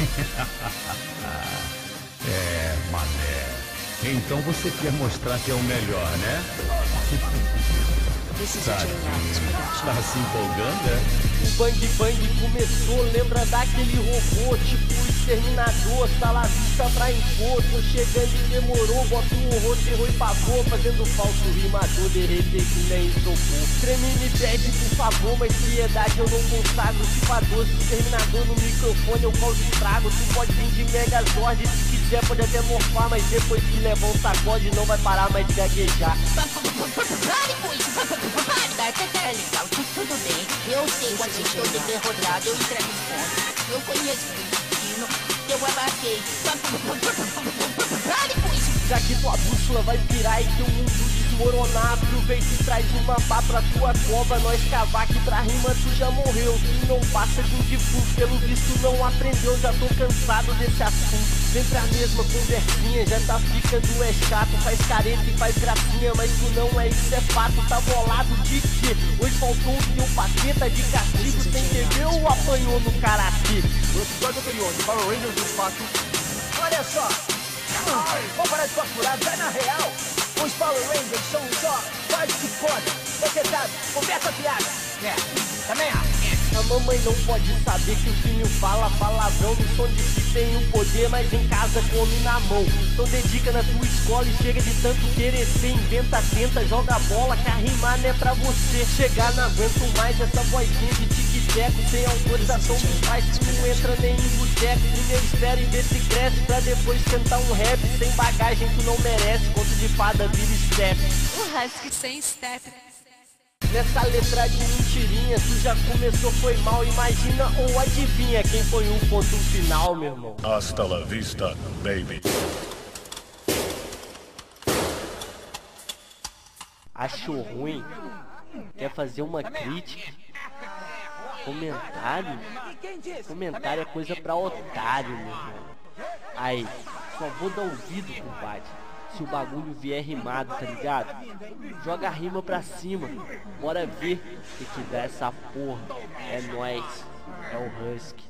é, mané. Então você quer mostrar que é o melhor, né? Tá, tá se empolgando, é? O Bang Bang começou, lembra daquele robô, tipo exterminador, tá lá vista pra tô chegando e demorou, bota um horror, terror e pavor, fazendo falso rimador, derreter que nem isopor. Treme me pede por favor, mas piedade eu não consagro, tipador, exterminador no microfone eu causo um trago, tu pode vir de Megazord, se quiser pode até morfar, mas depois que levar um sacode não vai parar mais de gaguejar. Tá legal, tudo bem. Eu sei quando estou de derrotado, eu entrego pontos. Eu conheço o destino, eu isso! Já que tua bússola vai pirar e teu mundo desmoronar Aproveita e traz uma pá pra tua cova Nós cavar que pra rima tu já morreu. Tu não passa de um defunto, pelo visto não aprendeu. Já tô cansado desse assunto Sempre a mesma conversinha, já tá ficando é chato Faz careta e faz gracinha, mas tu não é, isso é fato Tá bolado de quê? Hoje faltou o teu pateta de castigo Sem entender ou apanhou no karatê No episódio anterior de Power Rangers do Espaço Olha só, Vamos parar de facturar, vai na real. Os Power Rangers são só faz de conta. Você sabe, conversa piada. É, também acho. A mamãe não pode saber que o filho fala palavrão no som de que tem o poder, mas em casa come na mão. Então dedica na tua escola e chega de tanto querer ser. Inventa, tenta, joga bola, que a rimar não é pra você. Chegar, não aguento mais essa vozinha de tic-teco. Sem autorização dos pais, tu não entra nem em boteco. Primeiro espera e vê se cresce, pra depois tentar um rap. Sem bagagem tu não merece, conto de fada vira step. O Husky sem step. Nessa letra de mentirinha, tu já começou, foi mal. Imagina ou adivinha quem foi o ponto final, meu irmão. Hasta la vista, baby. Achou ruim? Quer fazer uma crítica? Comentário? Comentário é coisa pra otário, meu irmão. Aí, só vou dar ouvido, compadre. Se o bagulho vier rimado, tá ligado? Joga a rima pra cima. Bora ver o que, dá essa porra. É nóis. É o Husky.